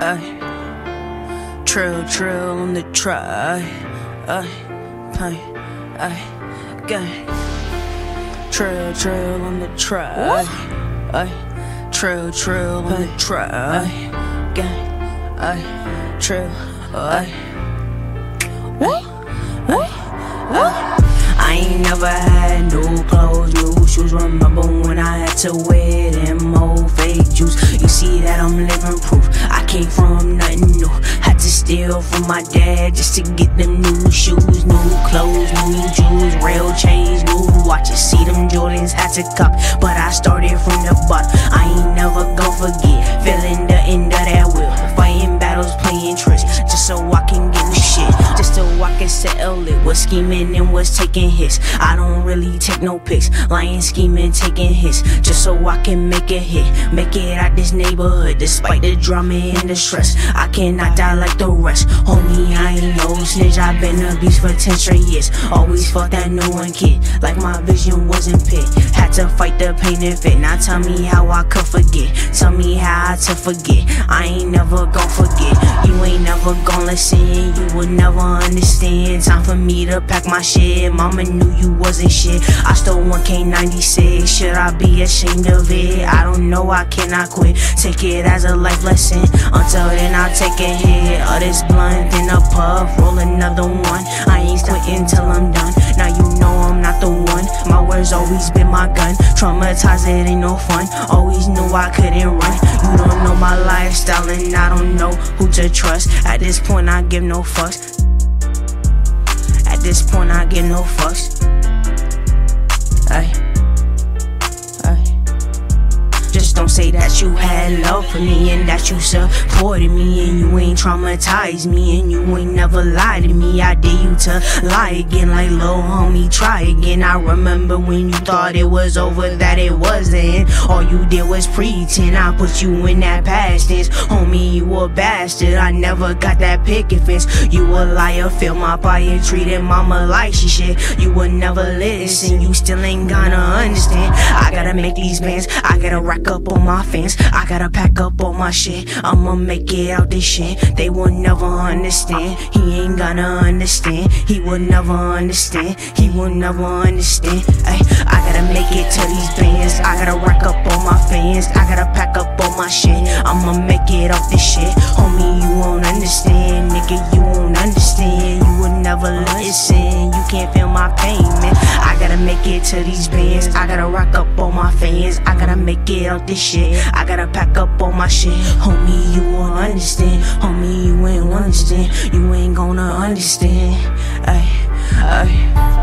Ay, trill, trill on the try. Ay, ay, ay, gang. Trill, trill on the try. Ay, trill, trill on the try. Gang, ay, trill, ay. What? What? What? I ain't never had new clothes, new shoes. Remember when I had to wear that I'm living proof. I came from nothing new. Had to steal from my dad just to get them new shoes, new clothes, new jewels, real chains, new watches. See them Jordans had to cop, but I started from the bottom. I ain't never gon' scheming and was taking hits. I don't really take no pics, lying, scheming, taking hits, just so I can make a hit, make it out this neighborhood, despite the drama and the stress. I cannot die like the rest, homie. I ain't no snitch. I've been a beast for ten straight years. Always fought that no one kid, like my vision wasn't pit. Had to fight the pain and fit. Now tell me how I could forget. Tell me how to forget. I ain't never gon' forget. You ain't never gon' listen. You would never understand. Time for me to pack my shit. Mama knew you wasn't shit. I stole 1K96. Should I be ashamed of it? I don't know. I cannot quit. Take it as a life lesson. Until then, I'll take a hit of this blunt, then a puff, roll another one. I ain't quitting till I'm done. Now you know I'm not the one. My words always been my gun. Traumatized, it ain't no fun. Always knew I couldn't run. You don't know my lifestyle, and I don't know who to trust. At this point, I give no fucks. This point, I get no fucks. Ay. Just don't say that you had love for me and that you supported me and you ain't traumatized me and you ain't never lied to me. I dare you to lie again, like little homie, try again. I remember when you thought it was over, that it wasn't. All you did was pretend. I put you in that past tense, homie. You a bastard. I never got that picket fence. You a liar, feel my fire, treated mama like she shit. You would never listen. You still ain't gonna understand. I gotta make these bands. I gotta rack up on my fans. I gotta pack up all my shit. I'ma make it out this shit. They will never understand. He ain't gonna understand. He will never understand. He will never understand. Ay, I gotta make it to these bands. I gotta rack up all my fans. I gotta pack up all my shit. I'ma make it off this shit. Homie, you won't understand. Nigga, you won't understand. You will never listen. You can't feel my pain, man. Make it to these bands. I gotta rock up all my fans. I gotta make it out this shit. I gotta pack up all my shit. Homie, you won't understand. Homie, you ain't understand. You ain't gonna understand. Ay, ay.